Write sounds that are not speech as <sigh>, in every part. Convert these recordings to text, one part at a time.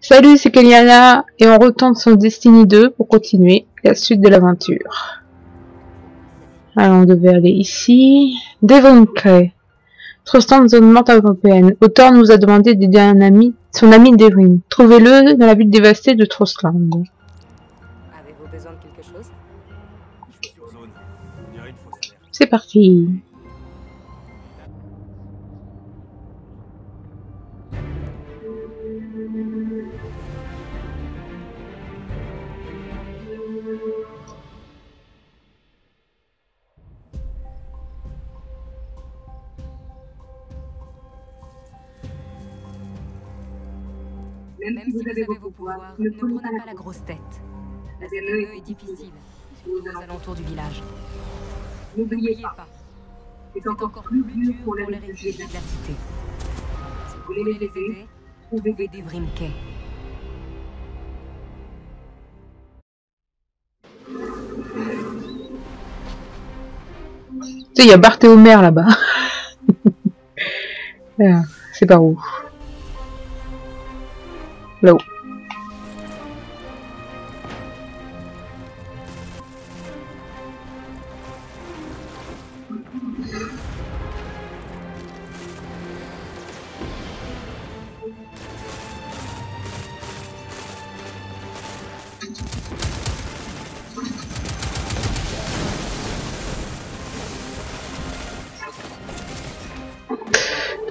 Salut, c'est Kaliana et on retourne sur Destiny 2 pour continuer la suite de l'aventure. Alors on devait aller ici. Devon Cray. Trostan zone morte européenne. Autor nous a demandé d'aider un ami, son ami Devrin. Trouvez-le dans la ville dévastée de Trostland. Avez-vous besoin de quelque chose? C'est parti. Même si vous avez vos pouvoirs, ne prenez pas la grosse tête. La CME est difficile, aux alentours du village. N'oubliez pas, c'est encore plus dur pour les réfugiés de la cité. Si vous voulez les aider, trouvez des Vrimkey. Tu sais, il y a Bart et Homer là-bas. <laughs> C'est par où Là-haut.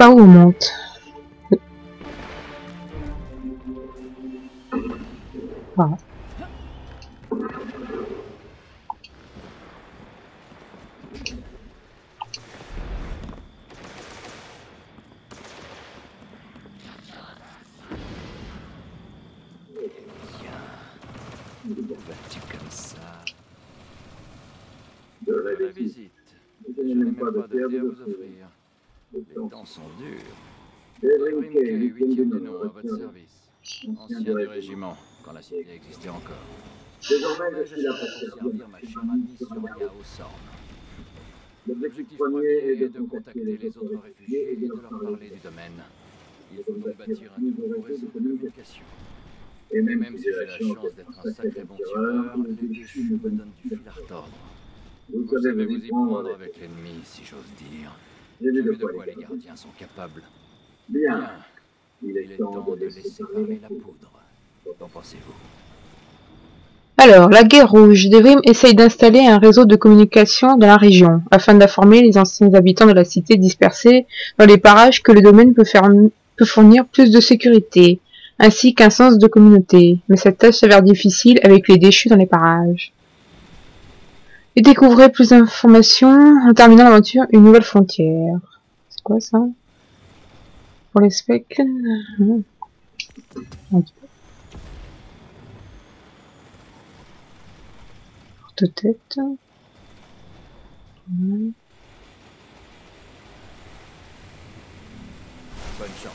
Où on monte temps sont durs. Rimke, huitième du nom, à votre service. Ancien du régiment, quand la cité existait encore. Désormais, je suis là pour servir ma chère amie Soraya Ossorn. L'objectif premier est de contacter les autres réfugiés et de leur parler du domaine. Il faut donc bâtir un nouveau réseau de communication. Et même si j'ai la chance d'être un sacré bon tireur, les déchus me donnent du fil à retordre. Vous savez vous y prendre avec l'ennemi, si j'ose dire. J'ai vu de quoi les gardiens sont capables. Bien. Il est temps de laisser parler la poudre. Alors, la guerre rouge. Devrim essaye d'installer un réseau de communication dans la région, afin d'informer les anciens habitants de la cité dispersés dans les parages que le domaine peut, fournir plus de sécurité, ainsi qu'un sens de communauté. Mais cette tâche s'avère difficile avec les déchus dans les parages. Et découvrez plus d'informations en terminant l'aventure Une nouvelle frontière. C'est quoi ça? Pour les specs? Ok. Porte-tête. Ouais. Bonne chance.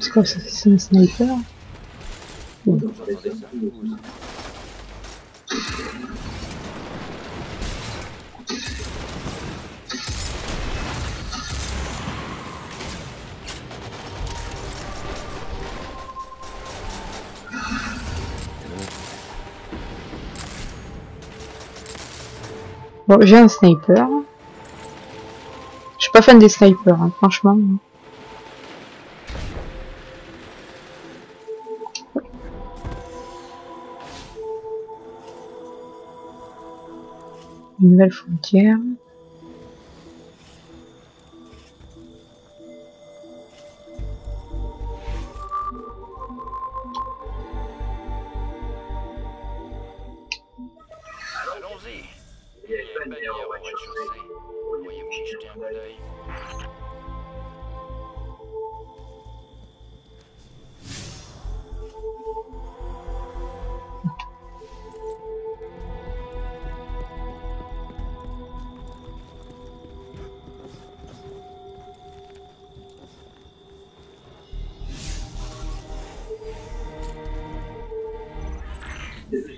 C'est quoi ça C'est un sniper? Bon, j'ai un sniper. Je suis pas fan des snipers, hein, franchement. Une nouvelle frontière.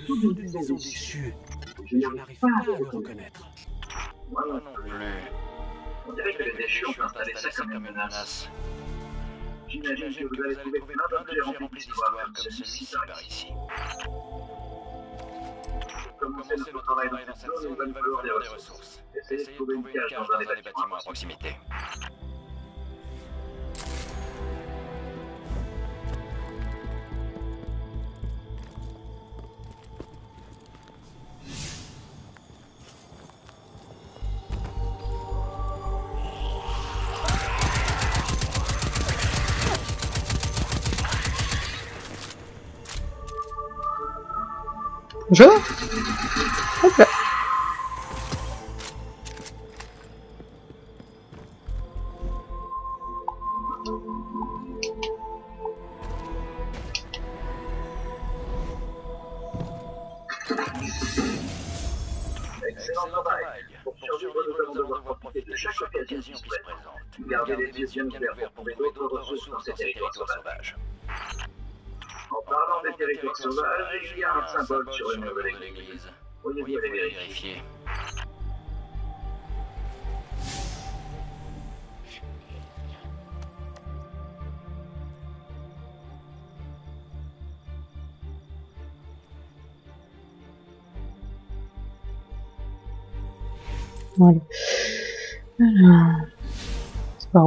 Photo d'une maison déchue. Je n'arrive pas à le reconnaître. Moi non plus. On dirait que les déchus ont installé ça comme une menace. J'imagine que vous avez trouvé plein d'objets remplis d'histoires comme celui-ci par ici. Pour commencer notre travail dans cette zone, il va nous falloir des ressources. Essayez de trouver une cage dans un des bâtiments à proximité. Bien ouverts pour trouver d'autres ressources dans ces territoires sauvages. En parlant des territoires sauvages, il y a un symbole sur le mur de l'église. Pourriez-vous aller vérifier Voilà. Alors, c'est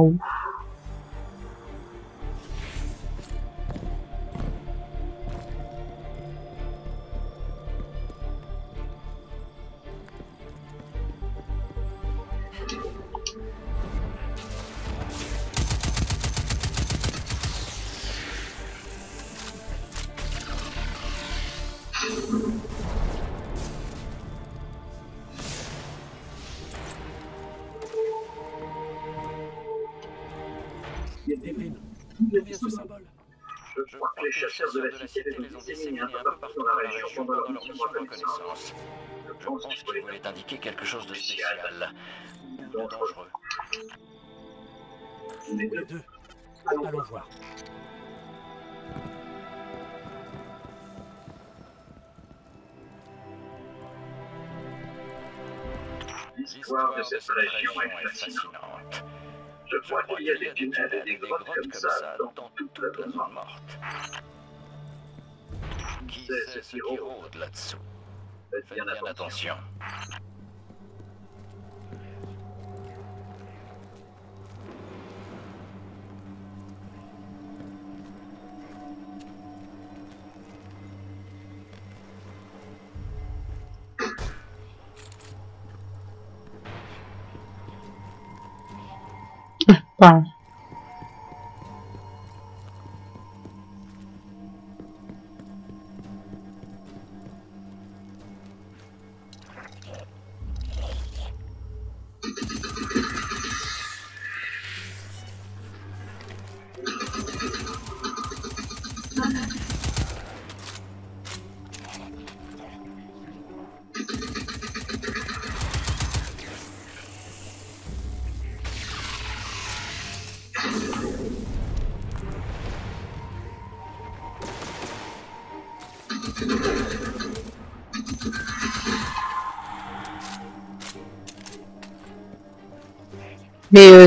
d'où vient ce symbole Je crois que les chasseurs de la cité les ont disséminés un peu partout dans la région pendant leur mission de reconnaissance. Je pense qu'il voulait indiquer quelque chose de spécial. De dangereux. Les deux. Allons voir. L'histoire de cette région est fascinante. Je crois qu'il y a des tunnels et des grottes comme ça dans toute la zone morte. Qui sait ce qui rôde? là-dessous? Faites bien attention. Wow.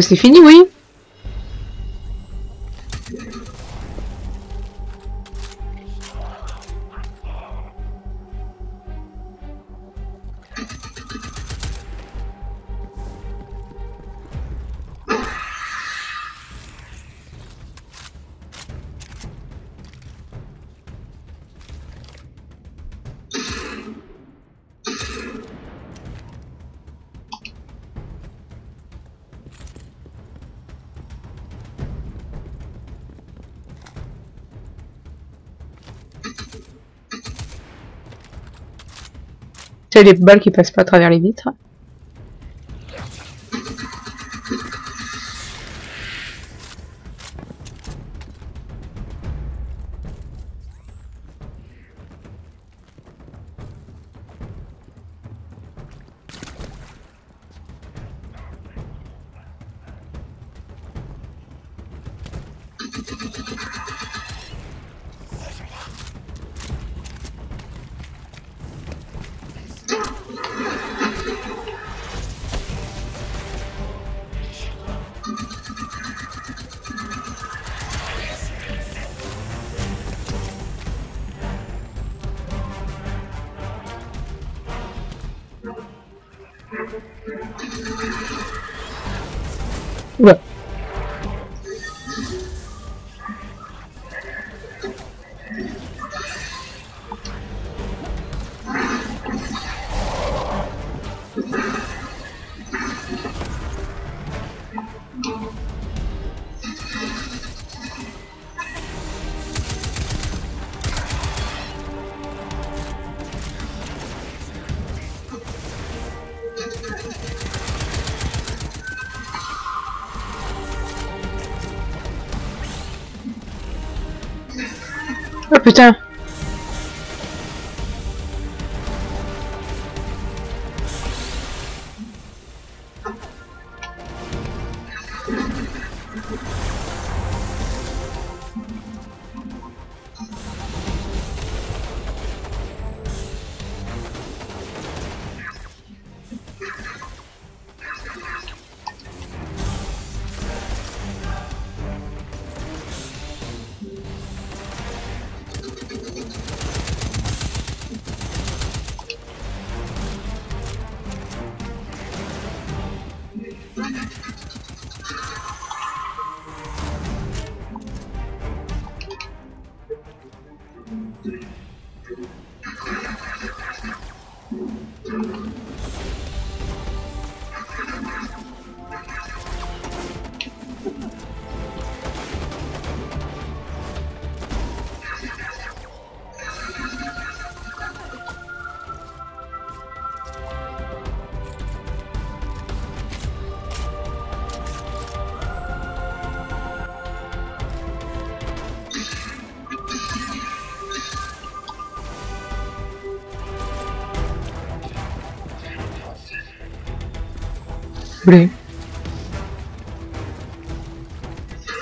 C'est fini, oui. C'est les balles qui passent pas à travers les vitres. Oh putain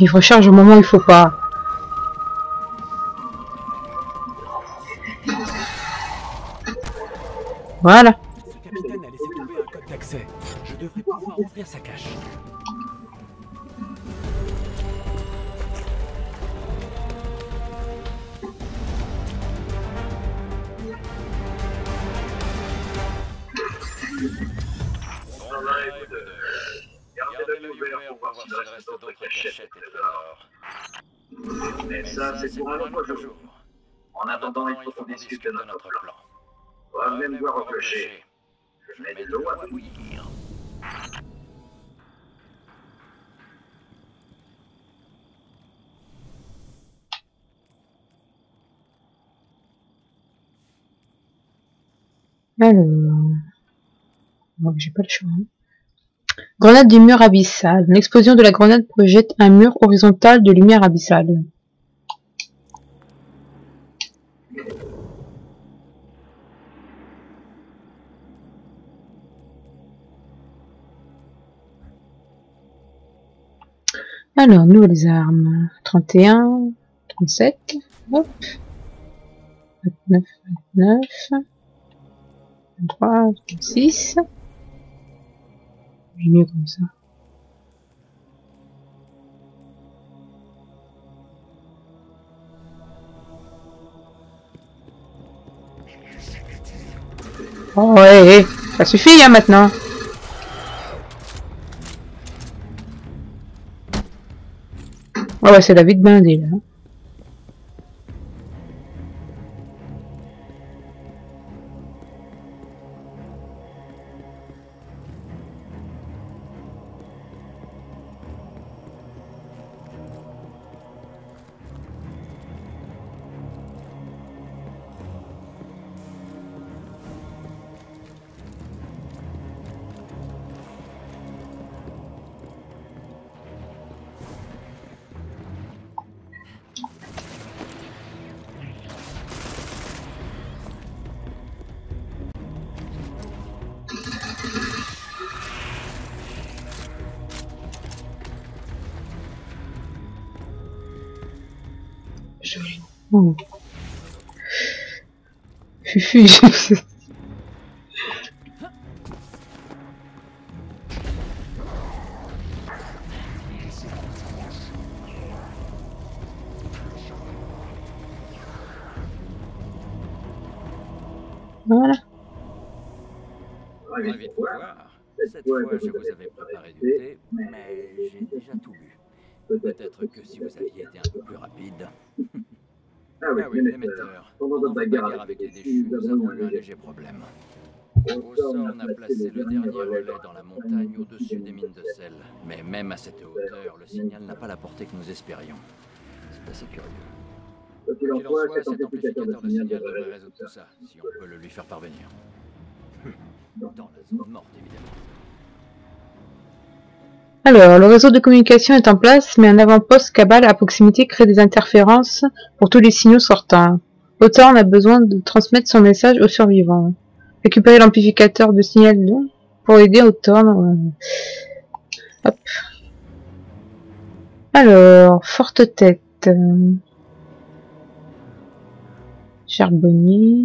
Il recharge au moment où il faut pas. Voilà. Alors. J'ai pas le choix. hein. Grenade du mur abyssal. L'explosion de la grenade projette un mur horizontal de lumière abyssale. Alors, nouvelles armes. 31, 37, hop. 29, 29. 23, 26. C'est mieux comme ça. Oh ouais, ça suffit hein, maintenant. Oh ouais, c'est la vie de blindé là. Фифи. <laughs> nous avons eu un léger problème. Au sort, on a placé le dernier relais dans la montagne au-dessus des mines de sel. Mais même à cette hauteur, le signal n'a pas la portée que nous espérions. C'est assez curieux. Quoi qu'il en soit, cet amplificateur de signal devrait résoudre tout ça, si on peut le lui faire parvenir. Dans la zone morte, évidemment. Alors, le réseau de communication est en place, mais un avant-poste Cabal à proximité crée des interférences pour tous les signaux sortants. Autant a besoin de transmettre son message aux survivants. Récupérer l'amplificateur de signal pour aider Autorn. Hop. Alors, forte tête. euh, Charbonnier.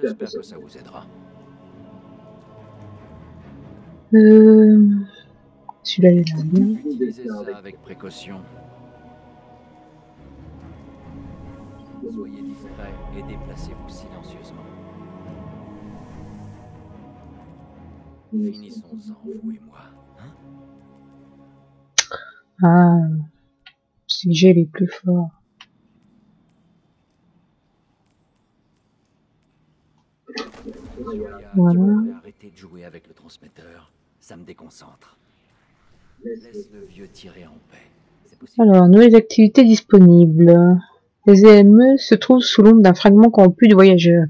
J'espère que ça vous aidera. Euh... Celui-là, il est bien. Utilisez ça avec précaution. Soyez discret et déplacez-vous silencieusement. Finissons-en, vous et moi. Hein? Ah, c'est j'ai les plus forts. Voilà. arrêter de jouer avec le transmetteur. Ça me déconcentre. Laisse le vieux tirer en paix. Alors, nouvelles activités disponibles. Les EME se trouvent sous l'ombre d'un fragment corrompu de voyageurs.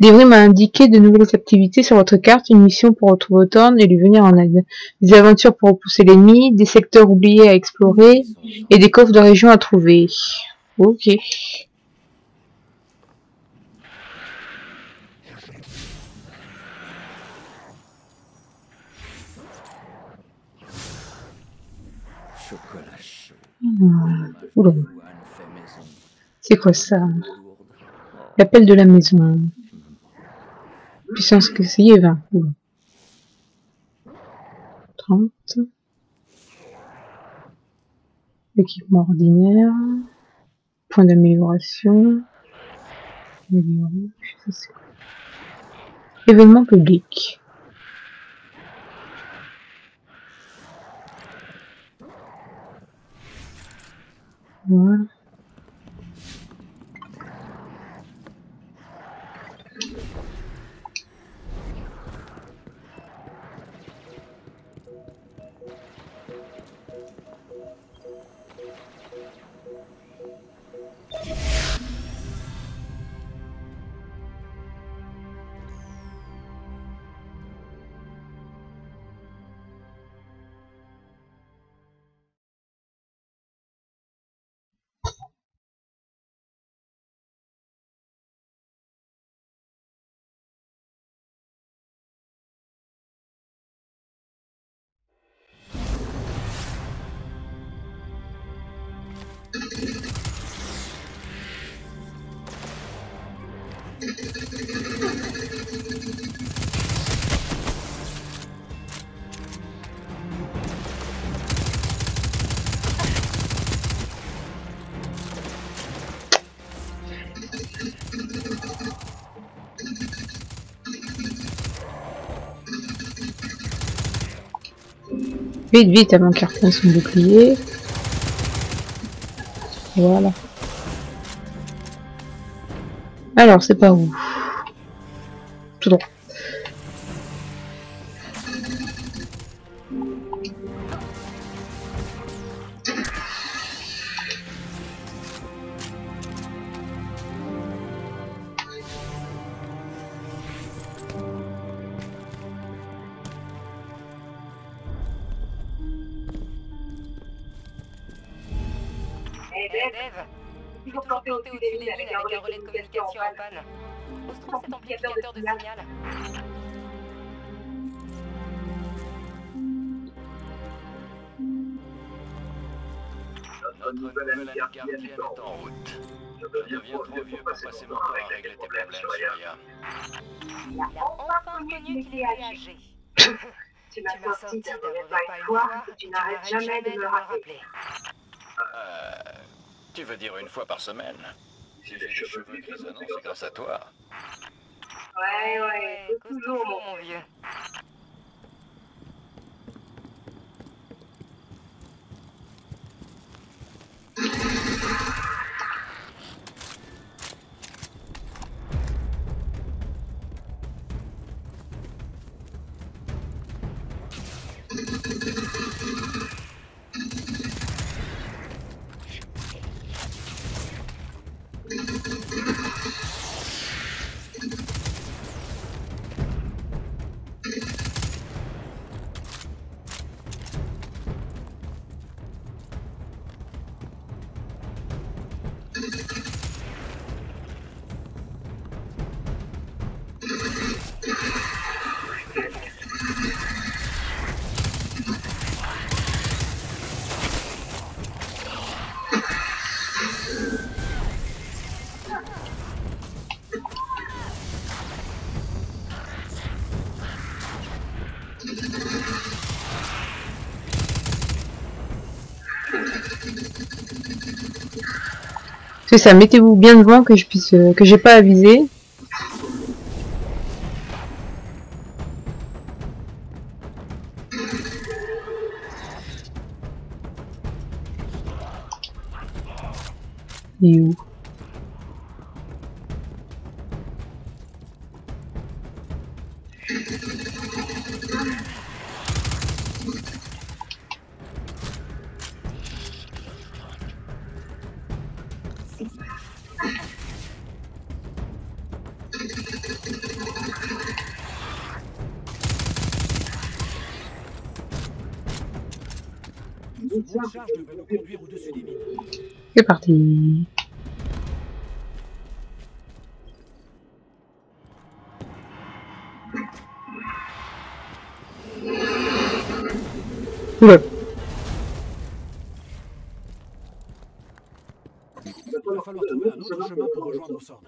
Devry m'a indiqué de nouvelles activités sur votre carte, une mission pour retrouver Thorn et lui venir en aide. Des aventures pour repousser l'ennemi, des secteurs oubliés à explorer et des coffres de région à trouver. Ok. C'est quoi ça. Oh, L'appel de la maison. Puissance que c'est 20. Oula. 30. Équipement ordinaire. Point d'amélioration. Événement public. Voilà. Vite, vite, avant reprenne son bouclier. Voilà. Alors, c'est pas où? Tout droit. panne. Ostrons cet amplificateur de signal. Notre nouvelle année gardienne est en route. Je deviens trop vieux pour passer mon temps à régler tes problèmes, Soya. Il a enfin reconnu qu'il est âgé. <laughs> Tu m'as sorti d'un mauvais pas une fois, et tu n'arrêtes jamais de me rappeler. Euh, tu veux dire une fois par semaine? Si j'ai des cheveux grisonnants, c'est grâce à toi. Ouais, ouais, c'est toujours mon... mon vieux. C'est ça, mettez-vous bien devant que je puisse euh, que j'ai pas est où? C'est parti. Oula. Il va falloir trouver un autre chemin pour rejoindre Sorn.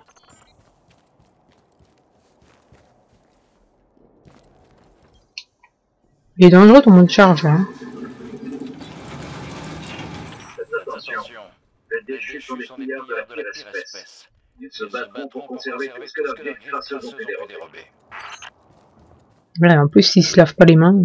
Il est dangereux ton monde de charge hein. Faites attention. Attention, Les les déchus déchus sont des sont des pillards de la pillards de pire la pire espèce. Espèce. Ils Ils se battront pour conserver tout ce que leurs vieilles craseuses ont dérobé. Voilà, en plus il se lave pas les mains.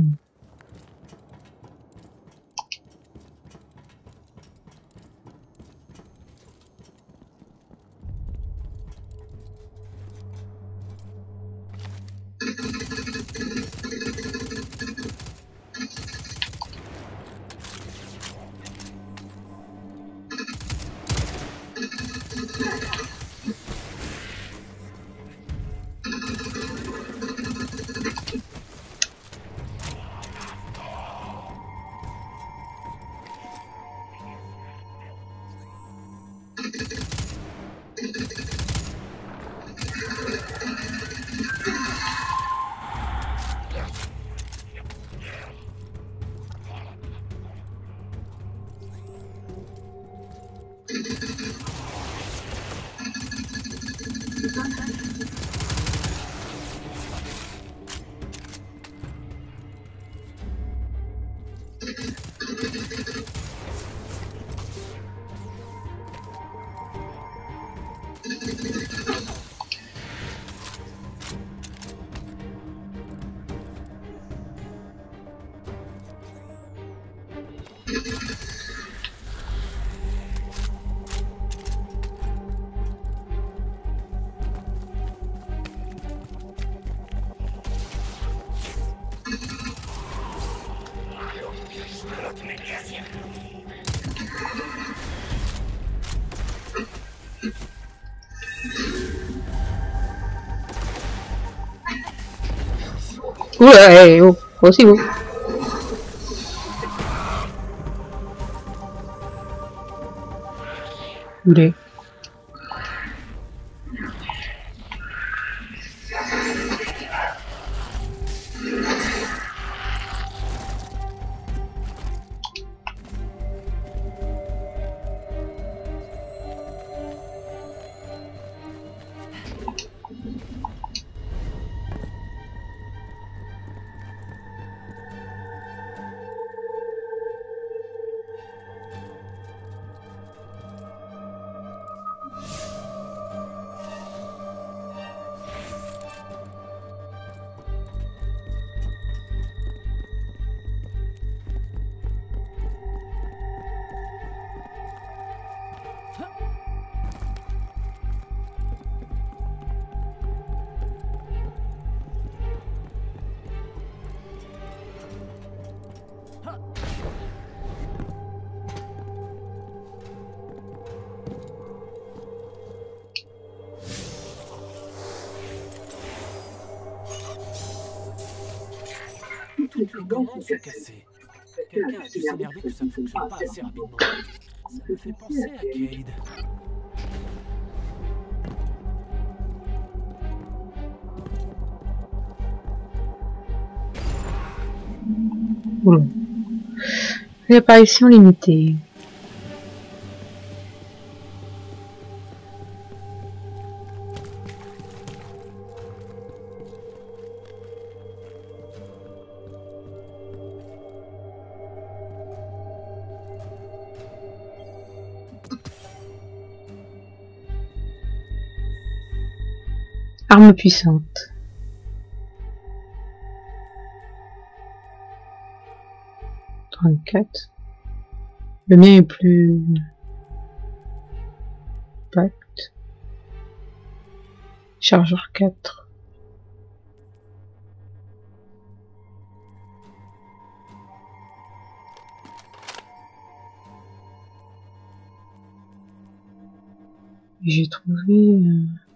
Oula, eh, oh, today c'est cassé Quelqu'un a dû s'énerver que ça ne fonctionne pas assez rapidement. Ça me fait penser à Cade. Oula. Réapparition limitée. Arme puissante. Le mien est plus compact. Chargeur 4. J'ai trouvé... euh,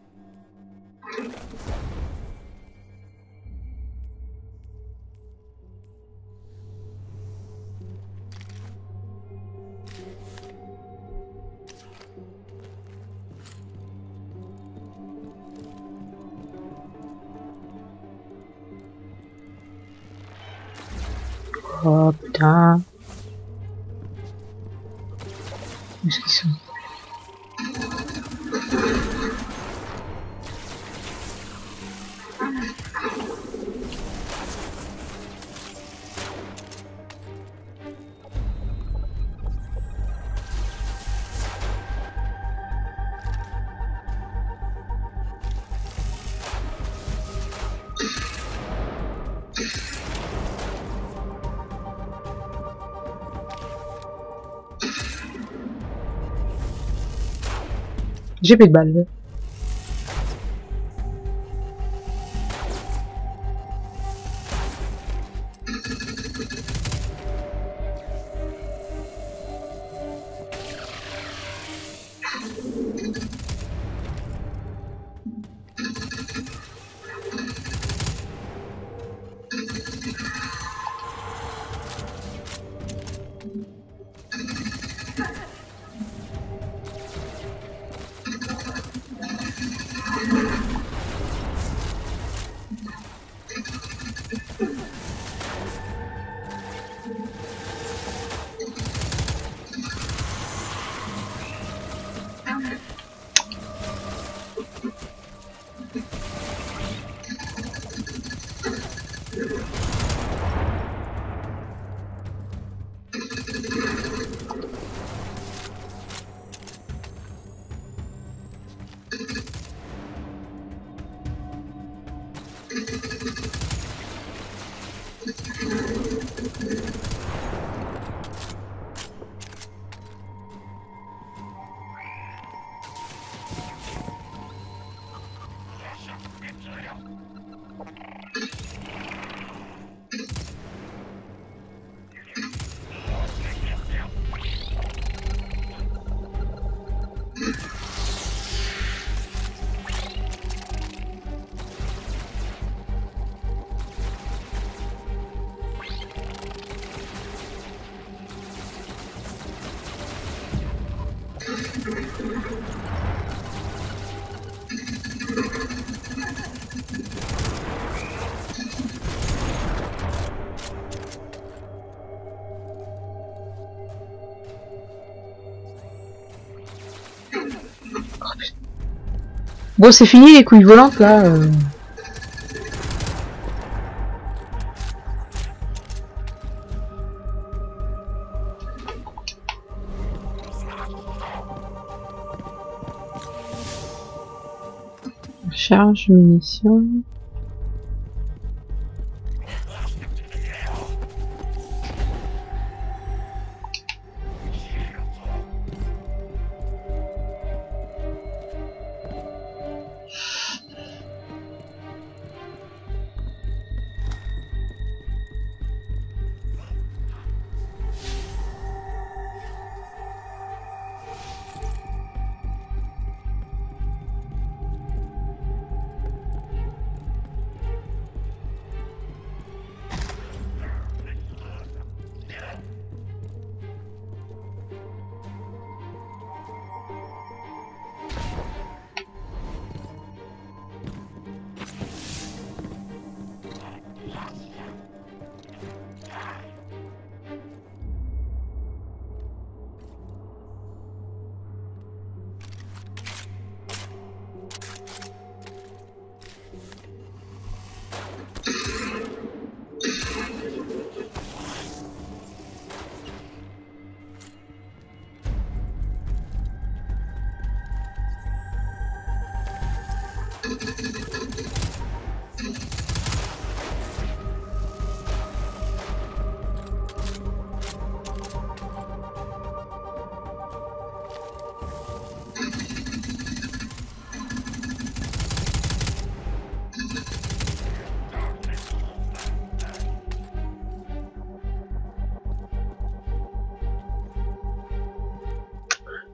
J'ai plus de balles. Bon, c'est fini les couilles volantes là. euh. Charge, munitions.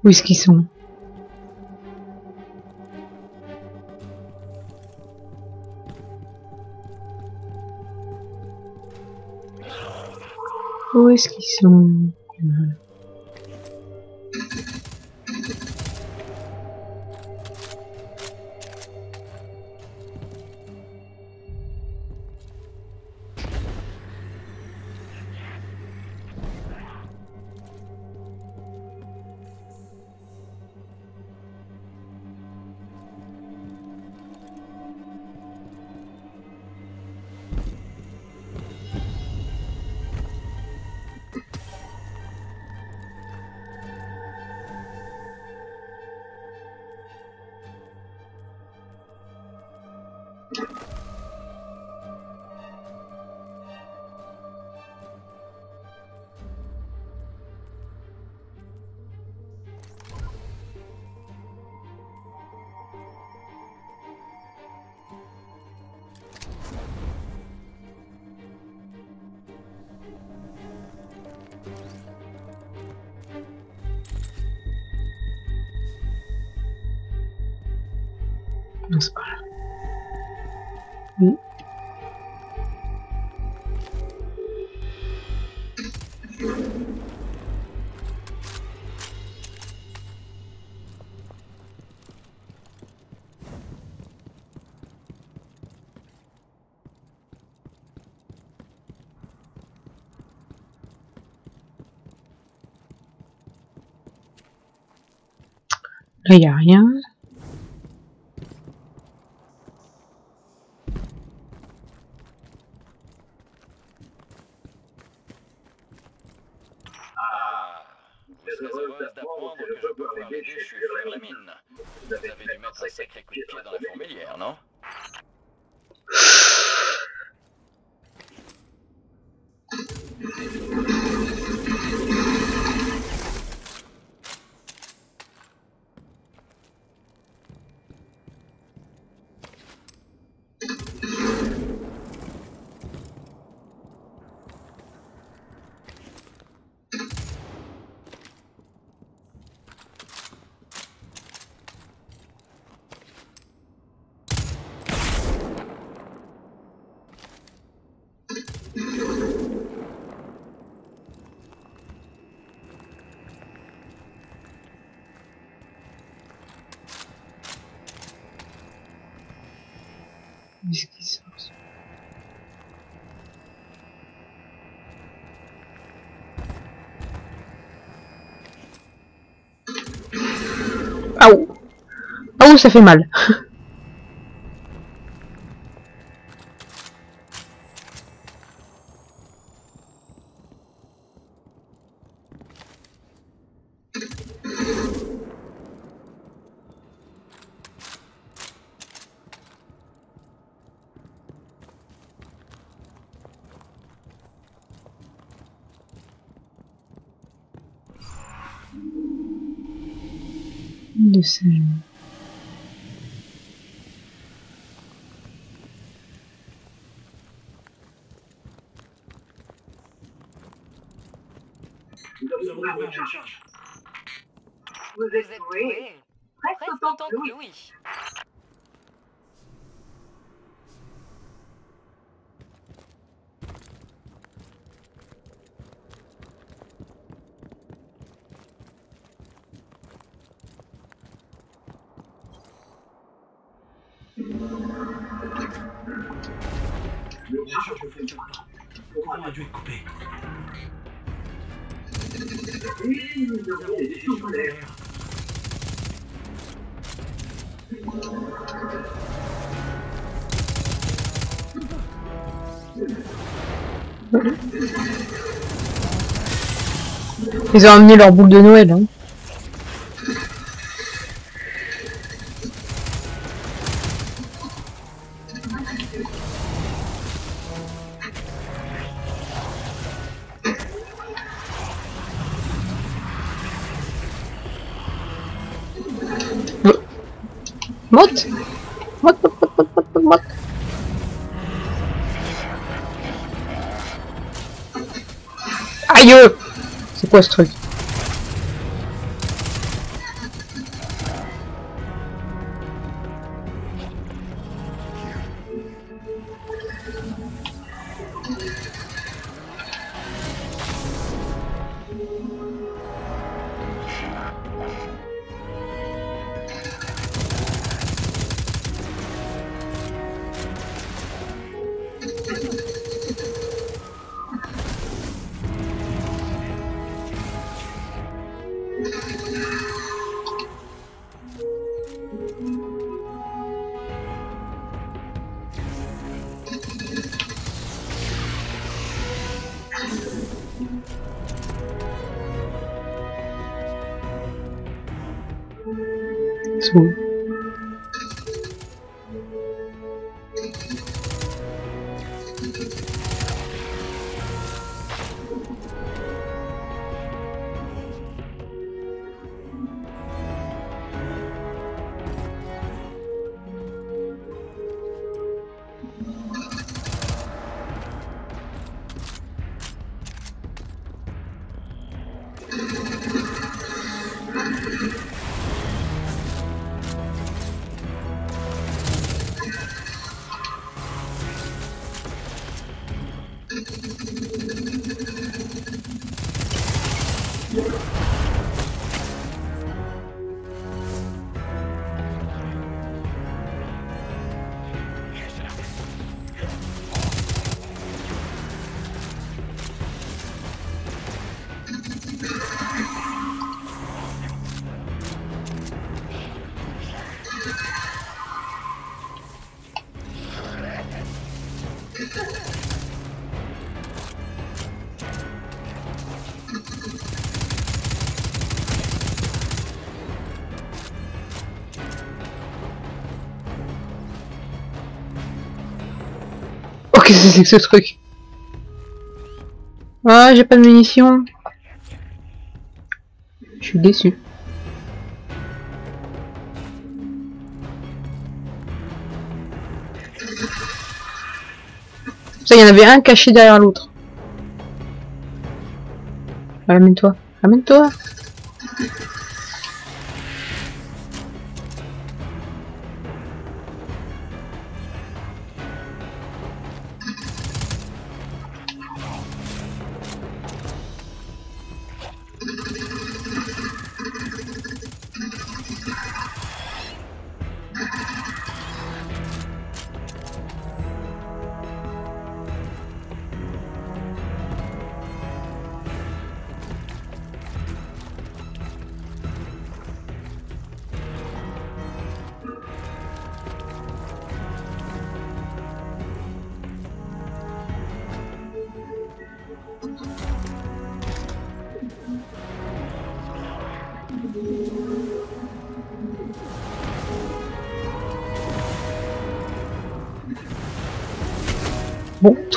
Où est-ce qu'ils sont. Où est-ce qu'ils sont? Là, il n'y a rien. Ah, je peux vous avez dû mettre sacré coup de pied dans la fourmilière, non Où est-ce qu'ils sont Ah ouh Ouh, ça fait mal. De sel. Nous avons trouvé un charge. Vous Ils ont amené leur boule de Noël. Hein. Quoi ce truc? Qu'est-ce que c'est que ce truc Ah, j'ai pas de munitions. Je suis déçu. Ça, il y en avait un caché derrière l'autre. Ramène-toi. Ramène-toi.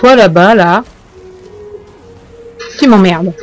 Toi là-bas, là. Tu m'emmerdes.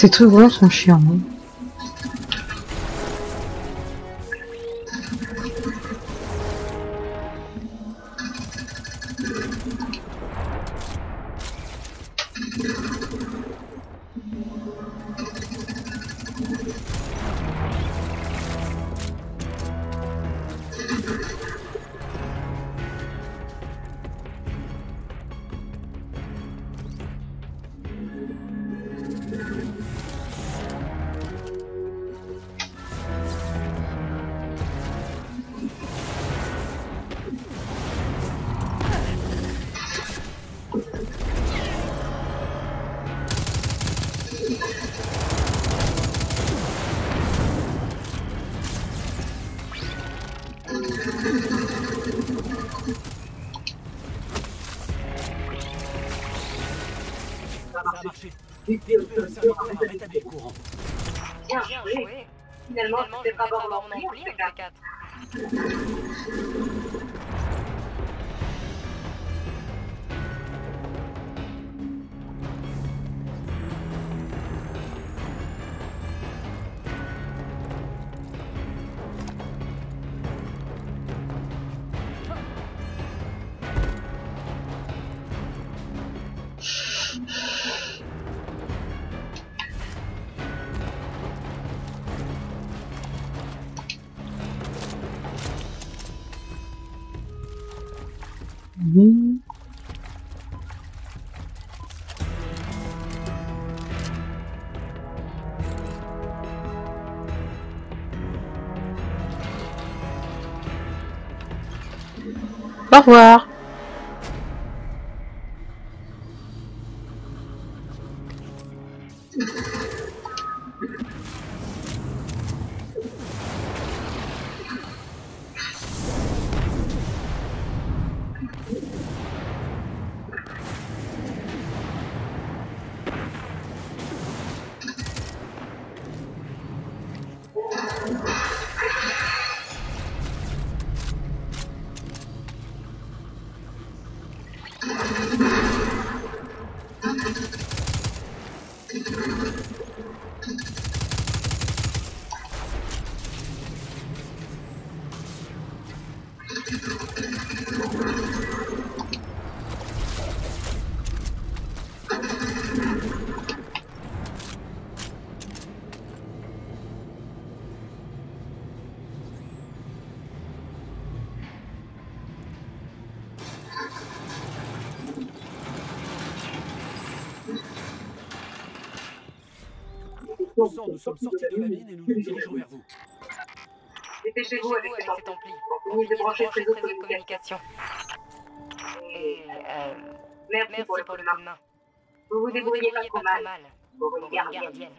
Ces trucs vraiment sont chiants. hein. Le le courant. Bien joué. Finalement, Finalement, je vais pas avoir mon Au revoir. Nous sommes sortis de la mine et nous nous dirigeons vers vous. Dépêchez-vous avec avec cet cet ampli. ampli. On On finit de communication. Et euh, Merci, merci pour le pour coup le de main. coup de main. Vous vous Vous vous débrouillez pas pas trop mal pour une gardienne.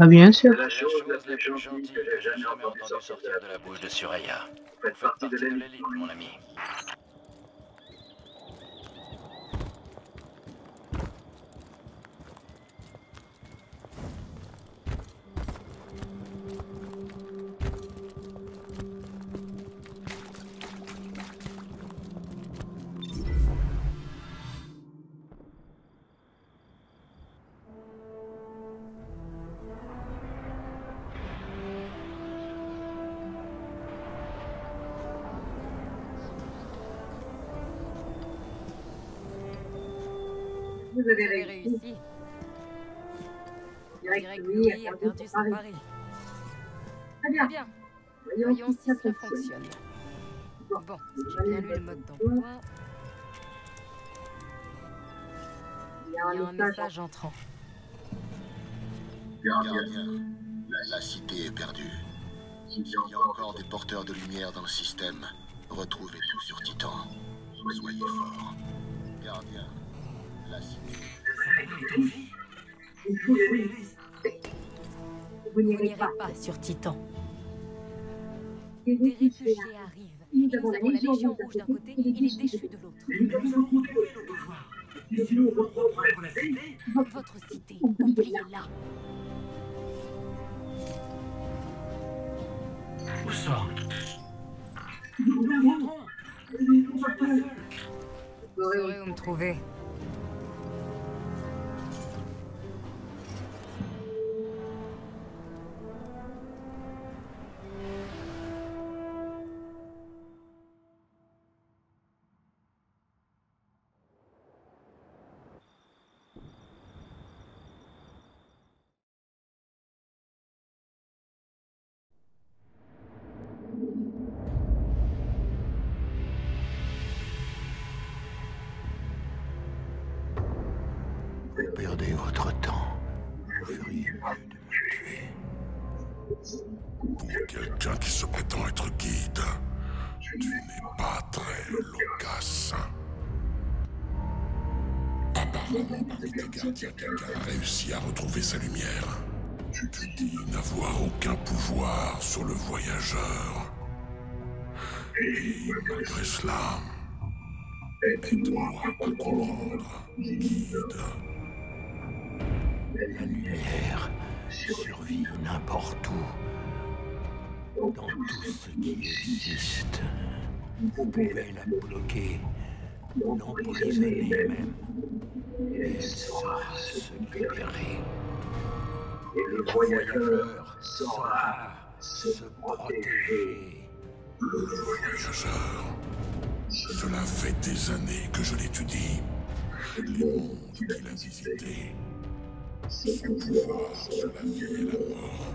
Ah bien sûr. La La chose la plus gentille que j'ai jamais entendue entendue sortir de la bouche de Suraya. Vous faites partie de l'élite, mon ami. Perdu son mari. Très bien. Bien, Voyons voyons si ça cela fonctionne. fonctionne. Bon, Bon, si j'ai bien lu le mode d'emploi, Il y il a y a un message. message entrant. Gardien, la, la cité est perdue. Il y a encore des porteurs de lumière dans le système. Retrouvez tout sur Titan. Soyez forts. Gardien, la cité. Il faut le Vous n'irez pas. pas sur Titan. Des réfugiés arrivent. Nous avons la Légion Rouge d'un côté et les déchus de l'autre. Nous allons retrouver nos pouvoirs. Et si nous reprendre la cité, Votre cité, oubliez-la. où ça Nous reviendrons. Nous ne sommes pas seuls. Vous saurez où me trouver? Vous perdez votre temps. Vous feriez mieux de me tuer. Pour quelqu'un qui se prétend être guide, tu n'es pas très loquace. Apparemment, parmi tes gardiens, quelqu'un a réussi à retrouver sa lumière. Tu te dis n'avoir aucun pouvoir sur le voyageur. Et malgré cela, aide-moi à comprendre, guide. La lumière survit n'importe où. Dans tout ce qui existe. Vous pouvez la bloquer, l'emprisonner même. Et elle saura se libérer. Et le voyageur saura se protéger. Le voyageur. Cela fait des années que je l'étudie. Les mondes qu'il a visités. Ses pouvoirs sur la vie la mort.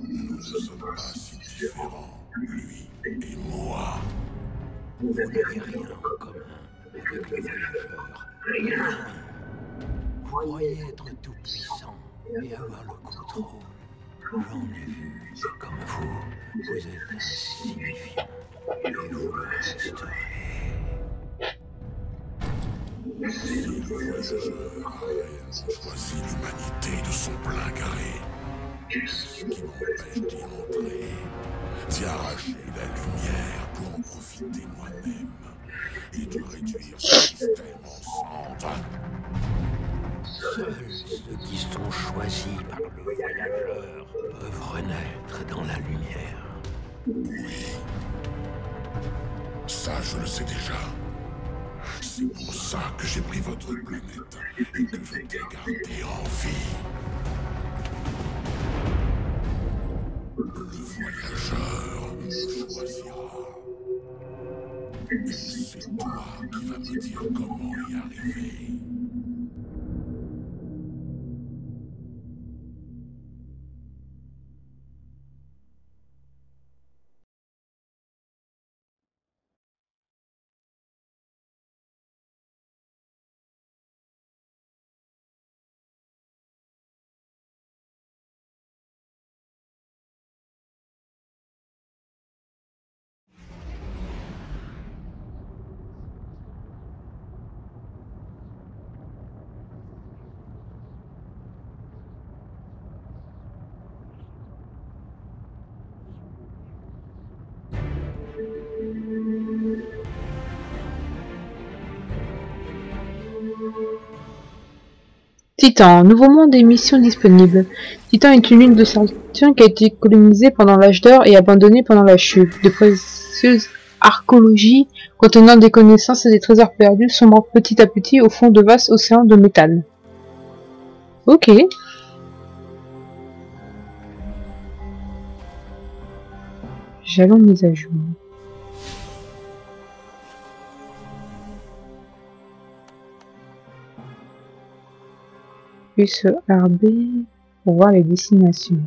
Nous ne sommes pas si différents, lui et moi. Vous n'avez rien en commun avec le voyageur. Rien. Vous croyez être tout puissant et avoir le contrôle. J'en ai vu, c'est comme vous. Vous êtes insignifiant et vous le resterez. Si le voyageur a choisi l'humanité de son plein gré, qu'est-ce qui m'empêche d'y entrer, d'y arracher la lumière pour en profiter moi-même et de réduire ce système en cendres Seuls ceux qui sont choisis par le voyageur peuvent renaître dans la lumière. Oui. Ça, je le sais déjà. C'est pour ça que j'ai pris votre planète et que je t'ai en vie. Le voyageur me choisira. Et c'est toi qui vas me dire comment y arriver. Titan, nouveau monde et mission disponible. Titan est une lune de Saturne qui a été colonisée pendant l'âge d'or et abandonnée pendant la chute. De précieuses archéologies contenant des connaissances et des trésors perdus sombrent petit à petit au fond de vastes océans de métal. Ok. Jalon mise à jour. RB pour voir les destinations.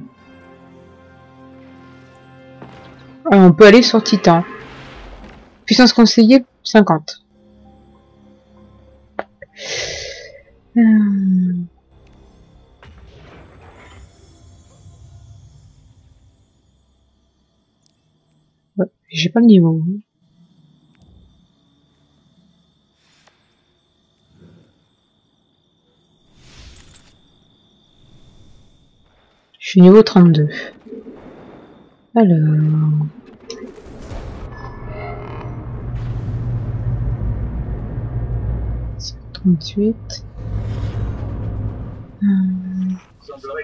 Ah, on peut aller sur Titan. Puissance conseillée 50. Euh, ouais, J'ai pas le niveau. Je suis niveau 32. Alors... Hum, Semblerait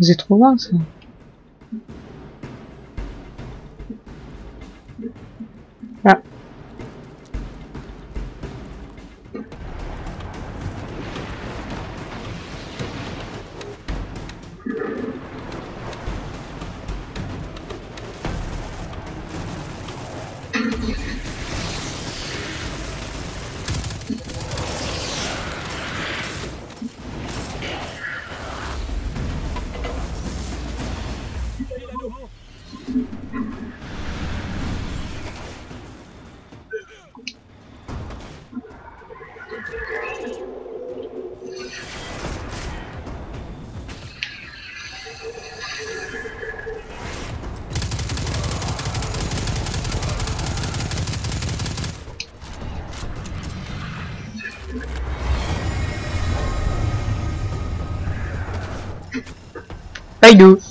C'est trop loin ça. I do.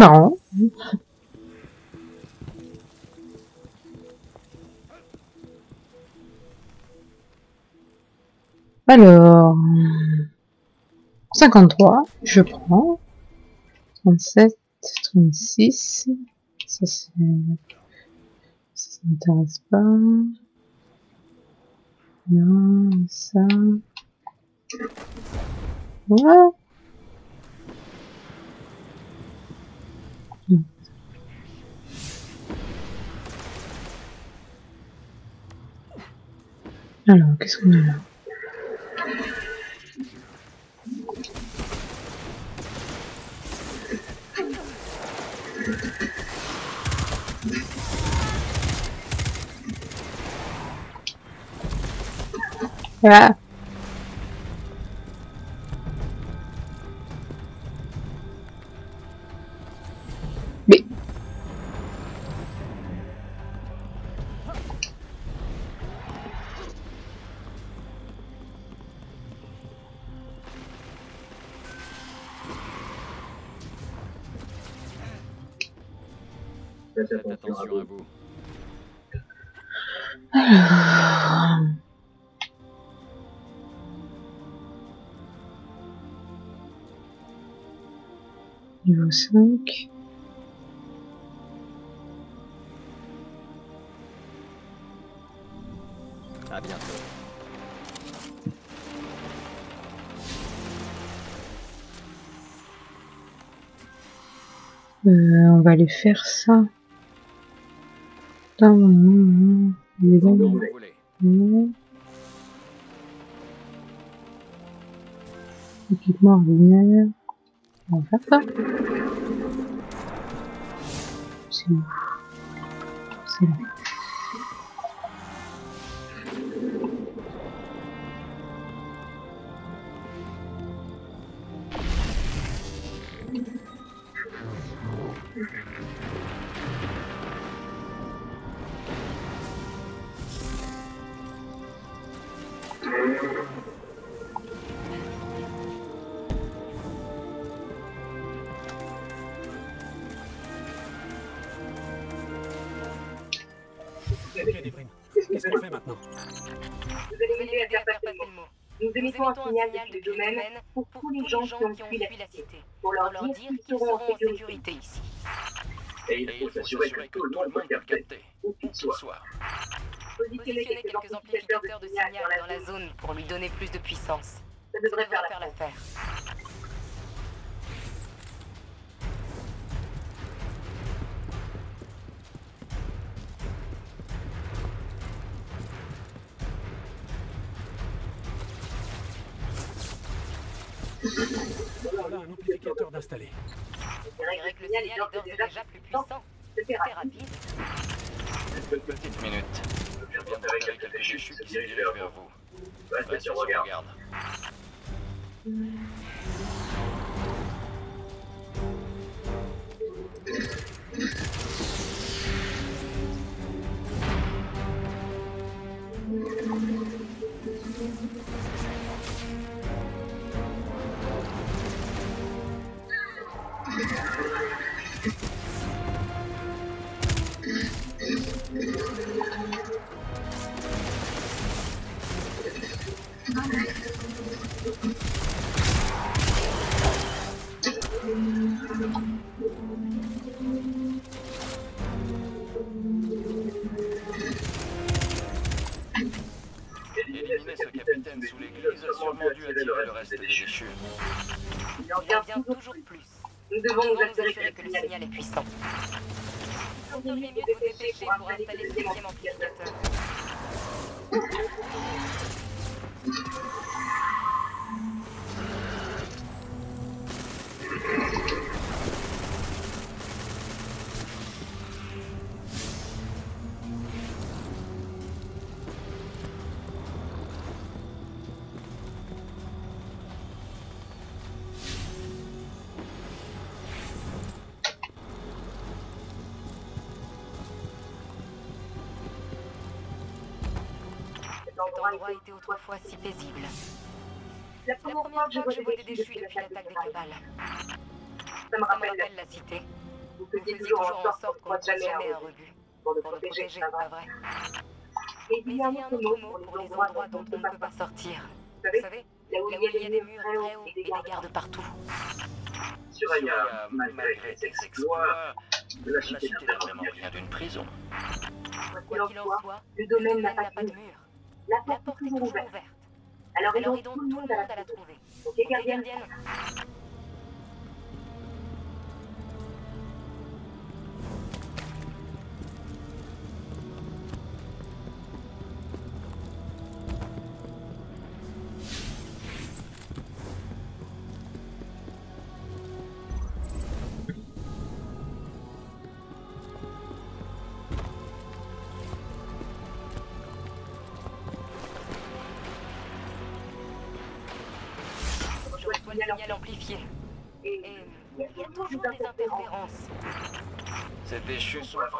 Marrant. Alors, 53, je prends. 37, 36, ça c'est... Ça m'intéresse pas. Non, ça... Ouais. Alors, qu'est-ce qu'on a là? Ah. 5. À bientôt. Euh, on va aller faire ça. Non, non. Équipement ordinaire. On va faire ça. C'est où C'est là. Ok, émettons un signal depuis le domaine pour tous les gens qui ont fui la cité, pour leur dire qu'ils seront en sécurité ici. Et il faut s'assurer que tout le monde peut capter, où qu'il soit. Positionnez quelques amplificateurs de signal dans la zone pour lui donner plus de puissance. Ça devrait faire l'affaire. Voilà un amplificateur d'installer. Le signal est déjà plus puissant. C'est rapide. petite minute. Je viens d'enterrer quelques déchus qui se dirigent vers vous. Restez sur sur regard. garde. Éliminer ce capitaine sous l'église a sûrement dû attirer le reste des déchus. Il en Il vient en vient toujours plus. Nous devons nous assurer que le signal est puissant. feriez mieux de vous dépêcher pour installer ce deuxième amplificateur. Thank you. Endroit endroit était autrefois si paisible. La première fois que je vois des déchus depuis l'attaque des cabales. Ça me rappelle la cité. Vous faisiez toujours en sorte qu'on ne jamais un rebut pour le protéger, c'est pas vrai. Et Mais il y a un autre mot pour les endroits dont on ne peut pas sortir. Vous savez, là où il y a des murs très hauts et des gardes. partout. Suraya, malgré ses exploits, la cité n'a vraiment rien d'une prison. Quoi qu'il en soit, le domaine n'a pas de mur. La porte est porte est toujours ouverte. ouverte. Alors aidons tout le monde à la trouver. Ok, Ok, gardienne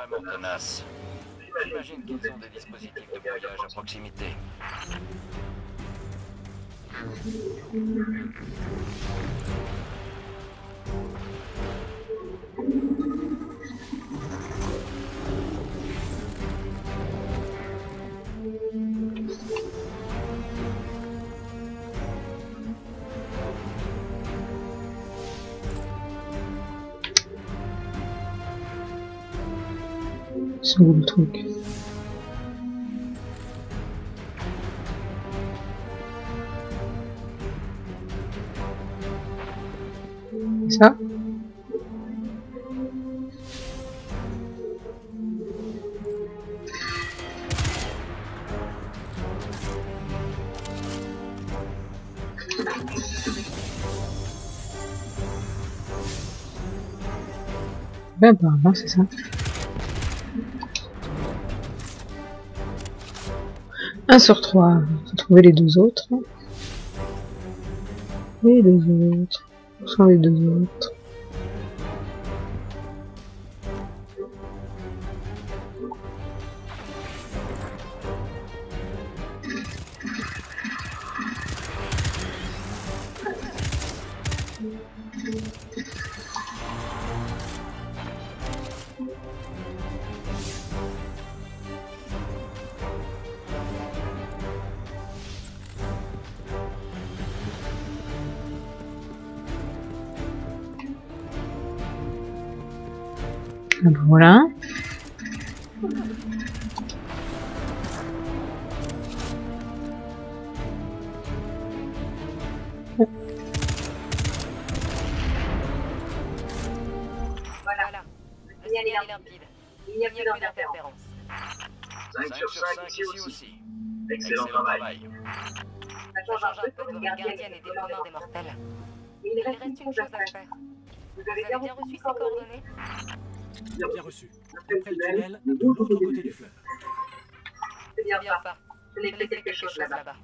vraiment. J'imagine qu'ils ont des dispositifs de brouillage à proximité. Où le truc Ça? Ben, ben, non, c'est ça. Un sur trois. Faut trouver les deux autres. Les deux autres. Où sont les deux autres? Comme une gardienne et des mains des mortels. Il Il reste une chose à faire. Vous Vous avez bien reçu ces coordonnées Bien reçu. Après le tunnel, de l'autre côté du fleuve. C'est bien ça. Je n'ai fait quelque chose là-bas.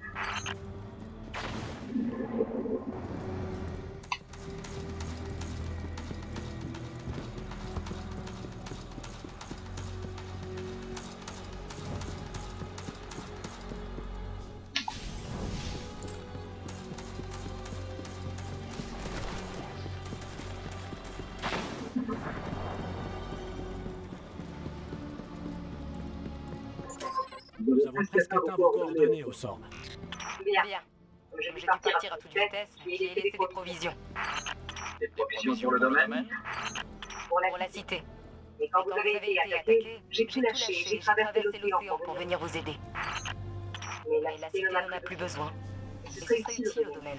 Nous avons presque atteint vos coordonnées au Sorn. Bien. Dû dû partir à toute vitesse et et j'ai laisser laissé des provisions Des provisions sur le domaine? Pour pour la cité. Et quand vous avez été attaqué, j'ai tout lâché. J'ai traversé l'océan pour venir. vous aider. Mais la cité n'en a plus besoin. Et ce serait utile au domaine.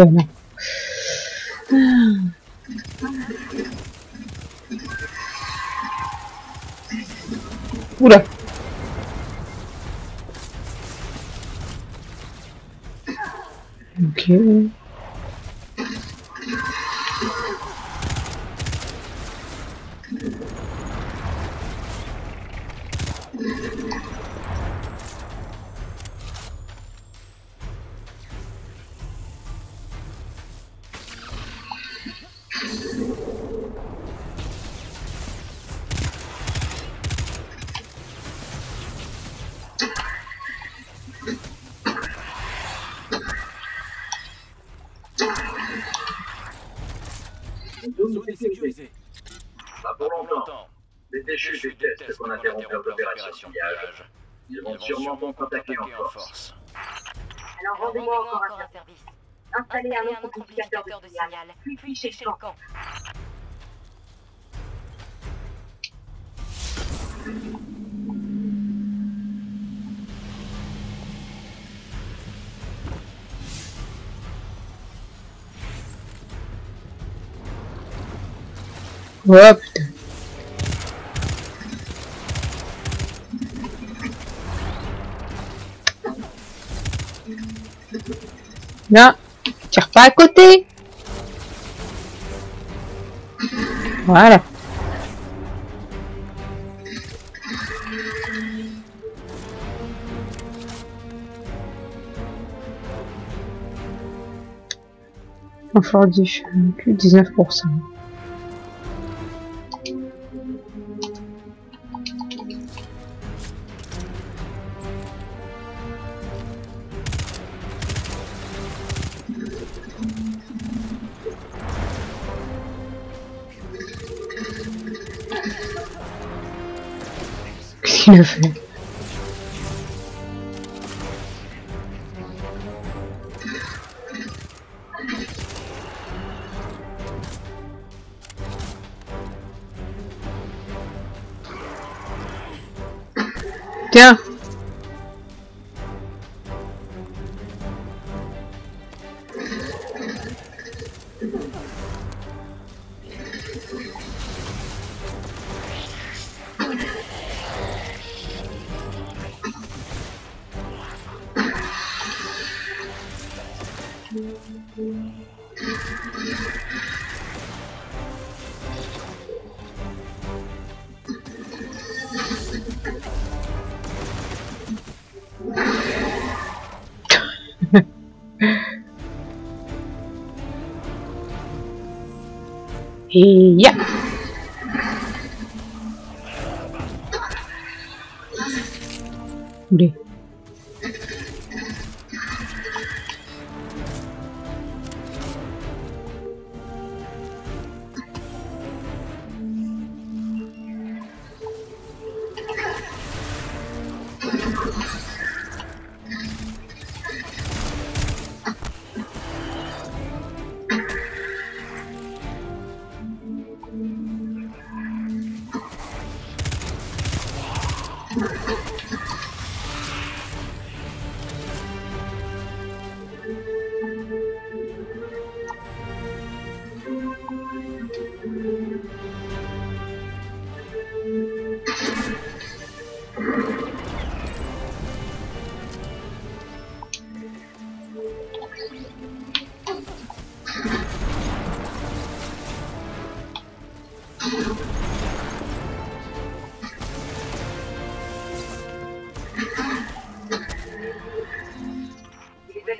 après. Voilà. Oula. Installez un de signal, puis fichez le camp. Là, tire pas à côté. Voilà. Confort du plus 19%. Qu'est-ce qu'il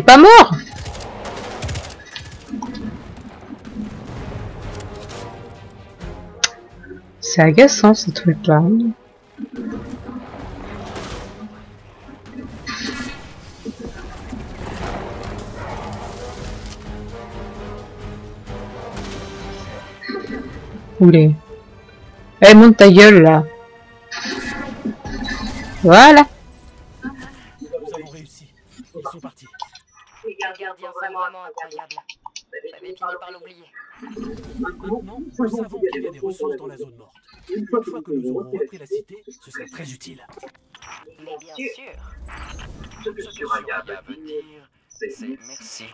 pas mort C'est agaçant ce truc-là. Oulé. Eh, monte ta gueule là. Voilà. L'oublier. Maintenant, nous savons qu'il y a des ressources dans la zone morte. Une fois que nous aurons repris la cité, ce serait très utile. Mais bien sûr. Ce que Suraya veut veut dire, c'est merci.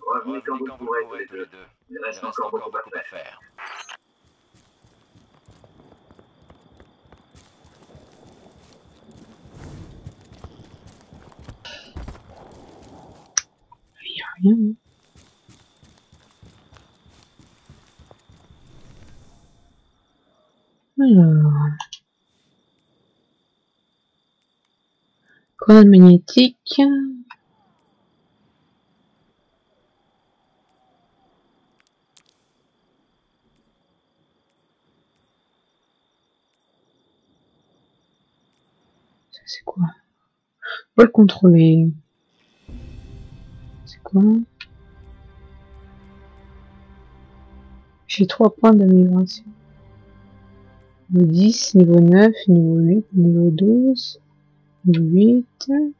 revenez quand vous pourrez tous les deux. Il reste encore beaucoup à beaucoup à faire. rien. Alors. Magnétique. Ça c'est quoi? On va le contrôler. C'est quoi? J'ai 3 points d'amélioration. Niveau 10, niveau 9, niveau 8, niveau 12, niveau 8.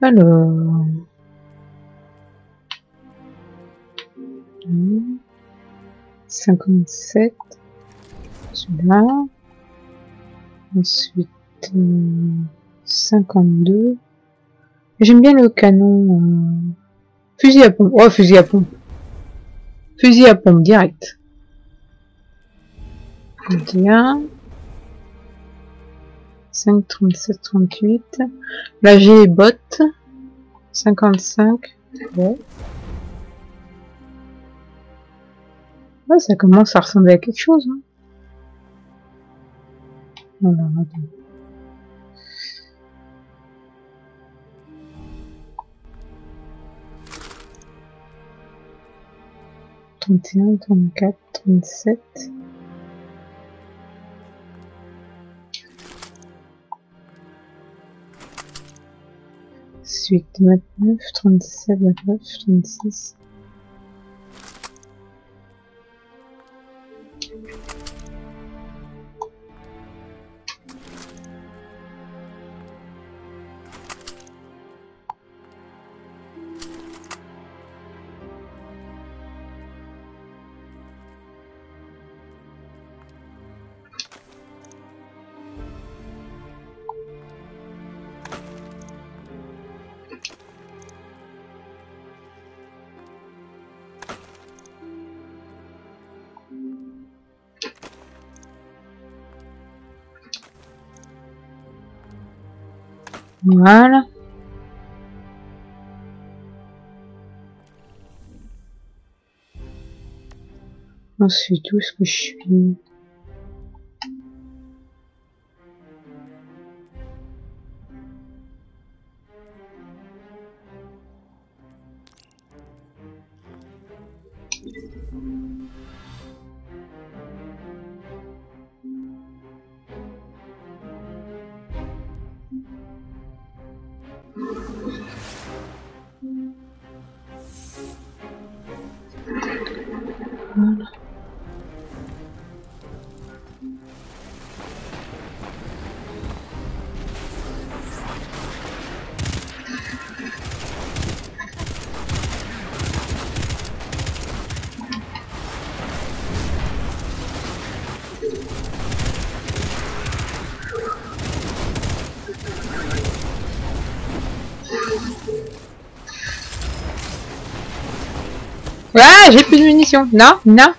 Alors. Hmm. 57. Celui-là. Ensuite, euh, 52. J'aime bien le canon. euh, Fusil à pompe. Oh, fusil à pompe. Fusil à pompe direct. 21. 5, 37, 38. Là, j'ai les bottes. 55. Ouais. Ouais, ça commence à ressembler à quelque chose. Hein. Voilà, attends. Trente et un, trente-quatre, trente-sept. Suite vingt-neuf, trente-sept, vingt-neuf, trente-six. Voilà. Ensuite, où est-ce que je suis Ah, j'ai plus de munitions. Non, non.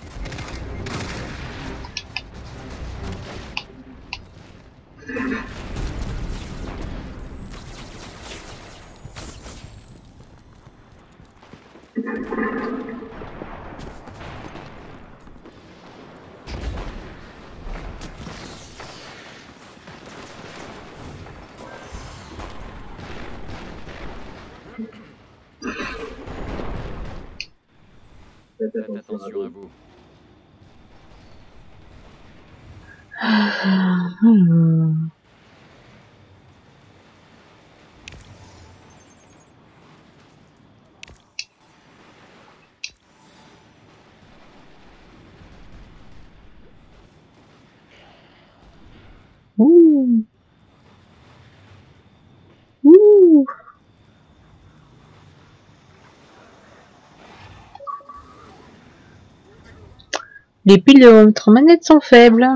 Faites attention à vous. Hmm. Ouh. Ouh. Les piles de votre manette sont faibles.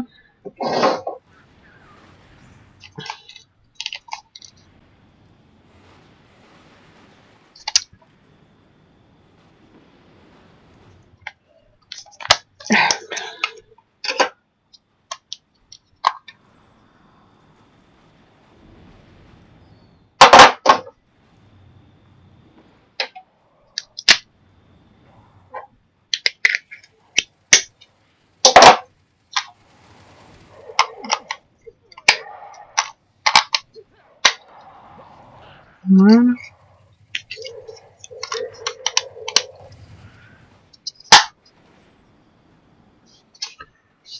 Voilà.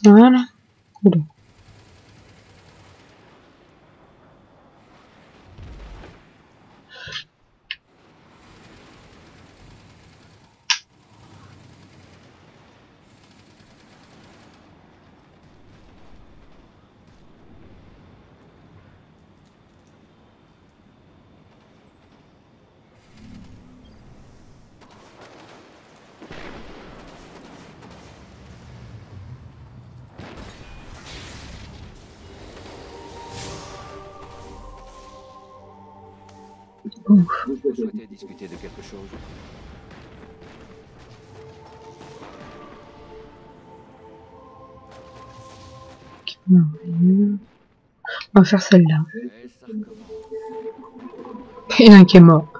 Voilà. Vous souhaitez discuter de quelque chose? On va faire celle-là. Il y en a un qui est mort.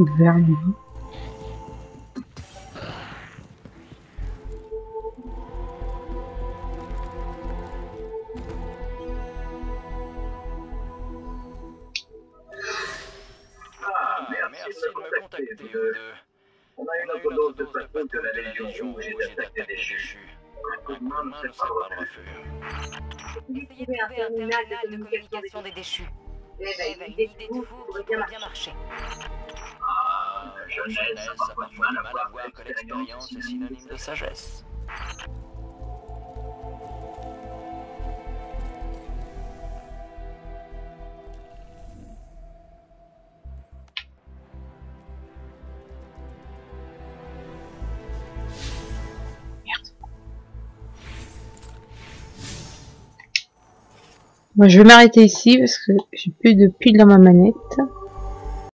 toute vers. sagesse. Je vais m'arrêter ici parce que j'ai plus de pile dans ma manette.